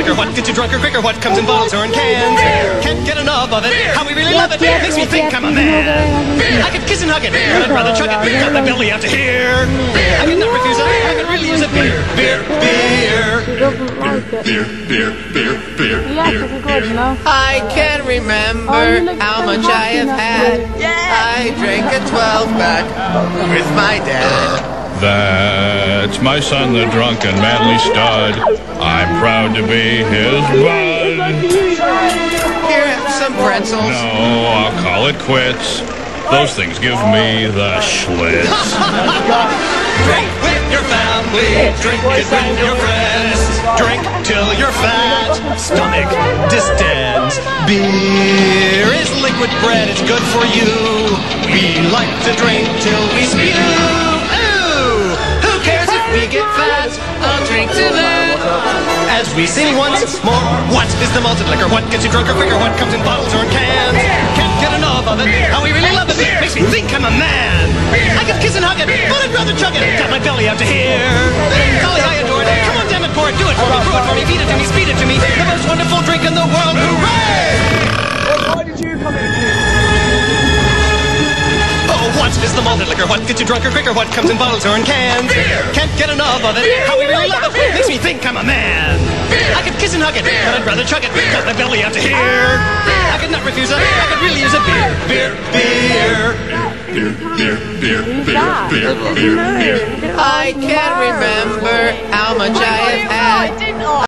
liquor. What gets you drunker quicker? What comes in bottles or in cans? Can't get enough of it. How we really love it. Makes me think I'm a man. I could kiss and hug it, but I'd rather chug it. Got my belly out to here. I could not refuse it. I could really use a beer, beer, beer. She doesn't like it. Beer, beer, beer, beer, beer, it's good, no? I can't remember you look how much I have had. I drank a 12 pack with my dad. That's my son, the drunken manly stud. I'm proud to be his bud. Here, have some pretzels. No, I'll call it quits. Those things give me the schlitz. Drink with your family. Drink it with your friends. Drink till you're fat. Stomach distends. Beer is liquid bread. It's good for you. We like to drink till we spew. As we sing once more, what is the malted liquor? What gets you drunker quicker? What comes in bottles or in cans? Can't get enough of it. How we really love it. Makes me think I'm a man. I could kiss and hug it, but I'd rather chug it. Got my belly out to here. Golly, I adore it. Come on, damn it, pour it, do it for me, brew it for me, feed it to me, speed it to me. The most wonderful drink in the world. Hooray! Why did you come in here? Oh, what is the malted liquor? What gets you drunker quicker? What comes in bottles or in cans? Beer. Can't get enough of it. How we really love it. Makes me think I'm a man. I could kiss and hug it, but I'd rather chug it. Got my belly out to here. Ah. I could not refuse it. I could really use a ah. beer, beer, beer. beer, beer, beer, beer, That. beer, It's beer, nice. beer. Get it I off. can remember how much I have had.